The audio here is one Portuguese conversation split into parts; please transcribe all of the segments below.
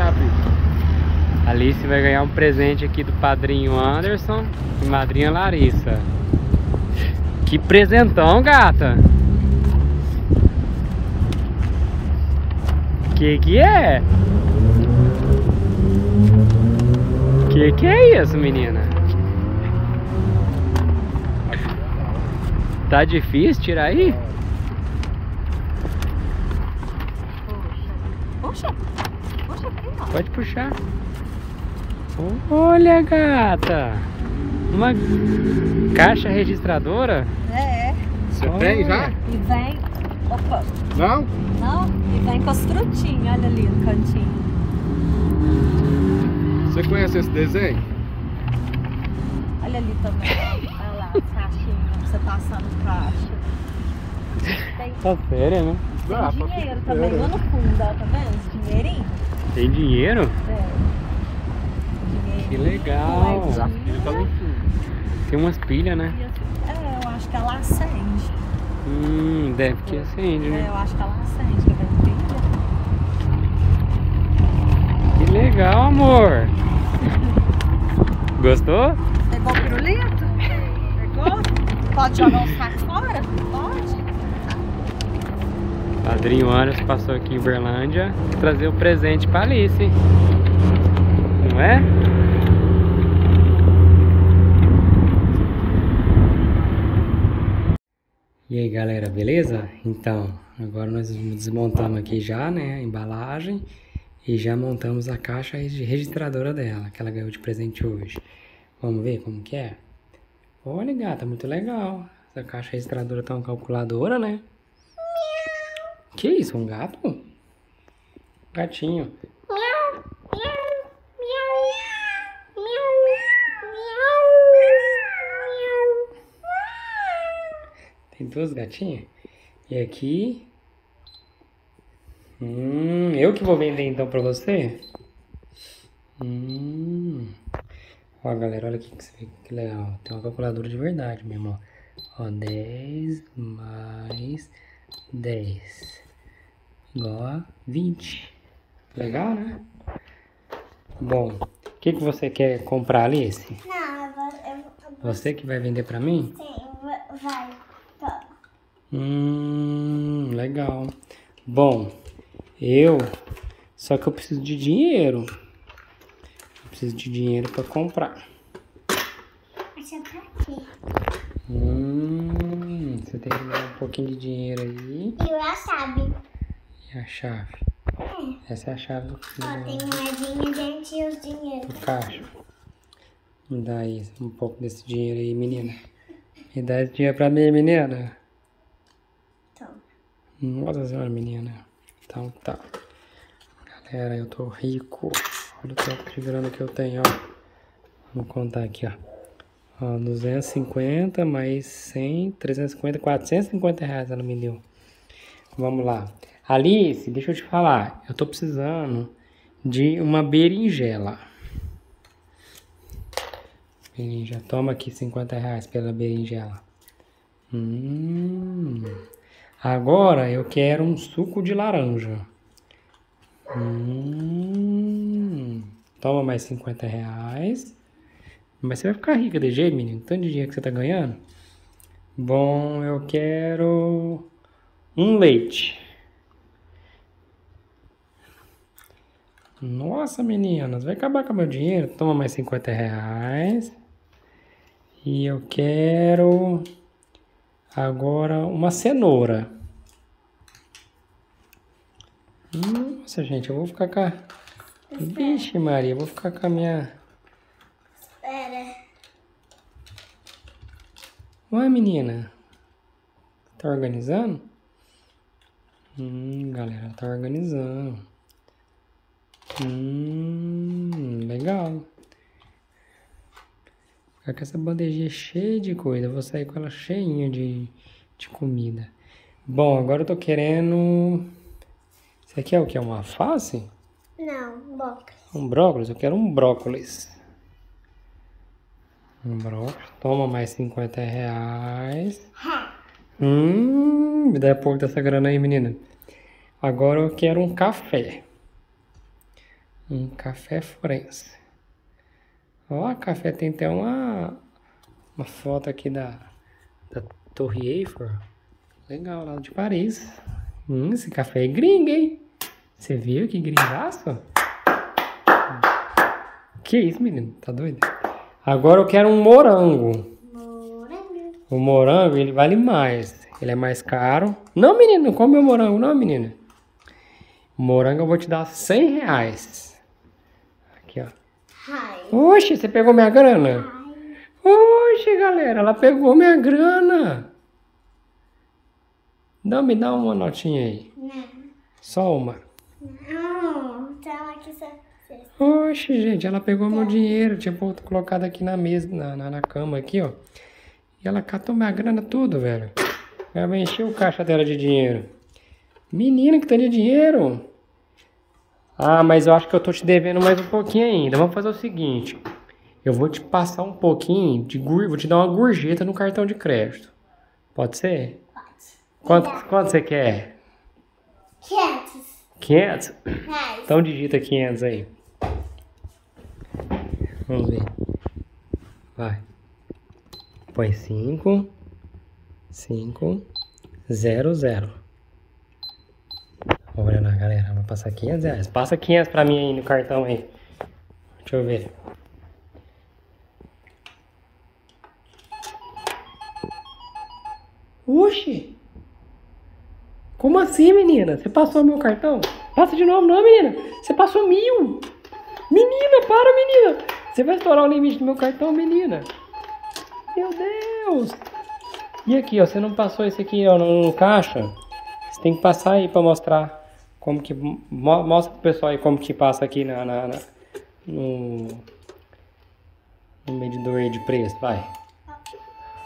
abrir. Alice vai ganhar um presente aqui do padrinho Anderson e madrinha Larissa. Que presentão, gata! Que que é? Que que é isso, menina? Tá difícil tirar aí? Aqui, ó. Pode puxar. Olha, gata! Uma caixa registradora? É. Você tem já? E vem. Opa. Não? Não? E vem com as frutinhas, olha ali no cantinho. Você conhece esse desenho? Olha ali também. Olha lá, as caixinhas pra você passar no caixa. Tem, Tá sério, né? Tem pra dinheiro fruteira. também lá no fundo, ó, tá vendo? Os dinheirinhos. Tem dinheiro? É. Dinheirinho. Que legal. Tem umas pilhas, né? Assim, É, eu acho que ela acende. Hum, deve que acende, É, né? eu acho que ela acende, quer ver? Brilha. Que legal, amor! Gostou? Pegou o pirulito? Pegou? Pode jogar o saco fora? Pode. Padrinho Anderson passou aqui em Berlândia trazer o presente pra Alice. Não é? E aí galera, beleza? Então, agora nós desmontamos aqui já, né, a embalagem e já montamos a caixa regi- registradora dela, que ela ganhou de presente hoje. Vamos ver como que é? Olha, gata, muito legal. Essa caixa registradora tá uma calculadora, né? Que isso, um gato? Gatinho. Tem duas gatinhas? E aqui. Hum, eu que vou vender então pra você? Hum. Ó, galera, olha aqui que, você- que legal. Tem uma calculadora de verdade mesmo, ó. Ó, 10 mais 10 igual a 20. Legal, né? Bom, o que, que você quer comprar, Alice? Não, eu vou, eu vou, Você que vai vender pra mim? sim, vai, vai, toma. Hum, legal. Bom, eu. Só que eu preciso de dinheiro. Eu preciso de dinheiro pra comprar. Deixa pra aqui. Hum, você tem que dar um pouquinho de dinheiro aí. E o wasabi. E a chave? Essa é a chave do, Ó, tem moedinha, gente, e os dinheiros. do caixa. Me dá aí um pouco desse dinheiro aí, menina. Me dá esse dinheiro pra mim, menina. Toma. Nossa senhora, menina. Então tá. Galera, eu tô rico. Olha o tanto de grana que eu tenho, ó. Vamos contar aqui, ó. Ó, 250 mais 100, 350, 450 reais ela me deu. Vamos lá. Alice, deixa eu te falar. Eu tô precisando de uma berinjela. Berinjela. Toma aqui 50 reais pela berinjela. Hum. Agora eu quero um suco de laranja. Hum. Toma mais 50 reais. Mas você vai ficar rica de jeito, menino. Tanto de dinheiro que você tá ganhando. Bom, eu quero um leite. Nossa, meninas, vai acabar com meu dinheiro. Toma mais 50 reais. E eu quero agora uma cenoura. Nossa, gente, eu vou ficar com a... Vixe, Maria, eu vou ficar com a minha... Espera. Ué, menina. Tá organizando? Hum, galera, tá organizando. Hum, legal. Ficar com essa bandejinha cheia de coisa. Vou sair com ela cheinha de, de comida. Bom, agora eu tô querendo... Isso aqui é o que? É uma alface? Não, boca. Um brócolis? Eu quero um brócolis. Um brócolis. Toma mais 50 reais. Hum, me dá pouco dessa grana aí, menina. Agora eu quero um café. Um café forense. Ó, café tem até uma, uma foto aqui da, da Torre Eiffel. Legal, lá de Paris. Hum, esse café é gringo, hein? Você viu que gringaço? Que isso, menino? Tá doido? Agora eu quero um morango. Morango. O morango, ele vale mais. Ele é mais caro. Não, menino, não come o morango, não, menina. O morango eu vou te dar 100 reais. Oxe, você pegou minha grana? Oxe, galera, ela pegou minha grana. Não, me dá uma notinha aí. Não. Só uma. Não. Então aqui só. Oxe, gente, ela pegou meu dinheiro. Tinha colocado aqui na mesa, na, na, na cama aqui, ó. E ela catou minha grana tudo, velho. Ela vai encher o caixa dela de dinheiro. Menina, que tá de dinheiro. Ah, mas eu acho que eu tô te devendo mais um pouquinho ainda. Vamos fazer o seguinte. Eu vou te passar um pouquinho de gur... Vou te dar uma gorjeta no cartão de crédito. Pode ser? Pode. Quanto, quanto você quer? 500 500? reais. Então digita 500 aí. Vamos ver. Vai. Põe 5, 5, 0, 0. Olha lá, galera. Vai passar 500 reais. Passa 500 pra mim aí no cartão aí. Deixa eu ver. Oxi! Como assim, menina? Você passou meu cartão? Passa de novo, não, menina. Você passou mil. Menina, para, menina. Você vai estourar o limite do meu cartão, menina. Meu Deus. E aqui, ó, você não passou esse aqui, ó, no, no caixa? Você tem que passar aí pra mostrar como que... mo- mostra pro pessoal aí como que passa aqui na, na, na- no, no medidor de preço, vai.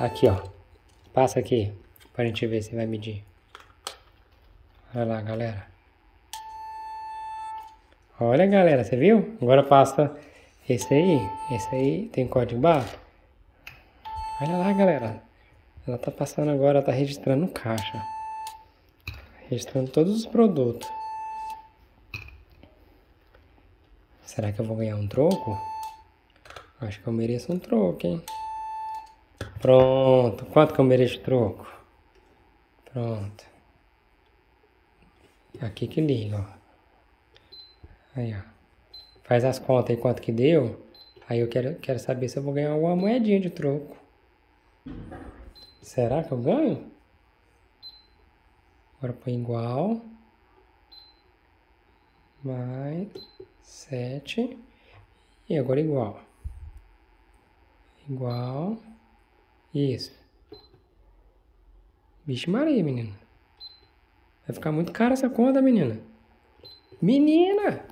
Aqui, ó. Passa aqui, pra gente ver se vai medir. Olha lá, galera. Olha, galera, você viu? Agora passa esse aí. Esse aí tem código barra. Olha lá, galera. Ela tá passando agora, tá registrando caixa. Registrando todos os produtos. Será que eu vou ganhar um troco? Acho que eu mereço um troco, hein? Pronto. Quanto que eu mereço troco? Pronto. Aqui que liga, ó. Aí, ó. Faz as contas aí quanto que deu. Aí eu quero, quero saber se eu vou ganhar alguma moedinha de troco. Será que eu ganho? Agora põe igual. Mais sete. E agora igual. Igual. Isso. Vixe Maria, menina. Vai ficar muito cara essa conta, menina. Menina!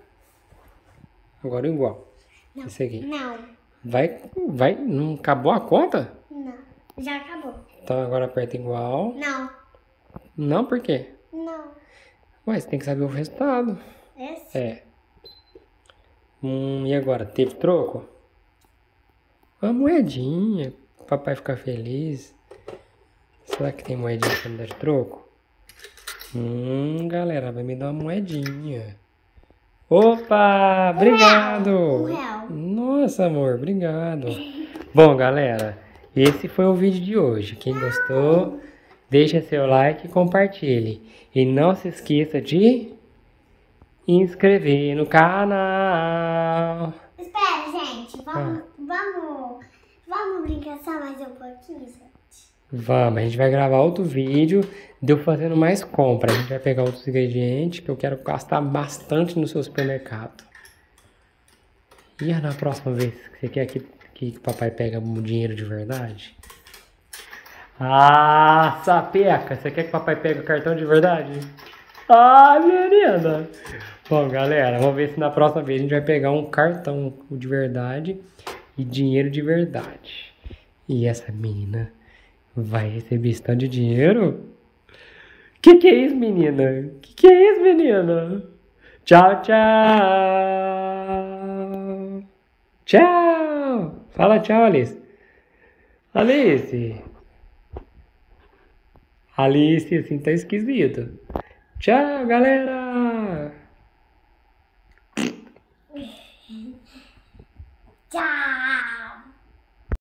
Agora igual. Não. Esse aqui. Não. Vai, vai, não acabou a conta? Não. Já acabou. Então agora aperta igual. Não. Não, por quê? Não. Ué, você tem que saber o resultado. Esse? É. Hum, e agora? Teve troco? Uma moedinha. Papai ficar feliz. Será que tem moedinha pra me dar de troco? Hum, galera, vai me dar uma moedinha. Opa! Obrigado! Um real. Nossa, amor, obrigado. Bom, galera, esse foi o vídeo de hoje. Quem gostou, deixa seu like e compartilhe. E não se esqueça de inscrever no canal. Espera, gente. Vamos, Ah. vamos, vamos brincar só mais um pouquinho, gente. Vamos, a gente vai gravar outro vídeo de eu fazendo mais compra. A gente vai pegar outros ingredientes que eu quero gastar bastante no seu supermercado. E na próxima vez que você quer que, que o papai pega o dinheiro de verdade? Ah, sapeca! Você quer que o papai pegue o cartão de verdade? Ah, menina! Bom, galera, vamos ver se na próxima vez a gente vai pegar um cartão de verdade e dinheiro de verdade. E essa menina vai receber esse de dinheiro? Que que é isso, menina? Que que é isso, menina? Tchau, tchau. Tchau. Fala tchau, Alice. Alice. Alice, assim tá esquisito. Tchau, galera. Tchau.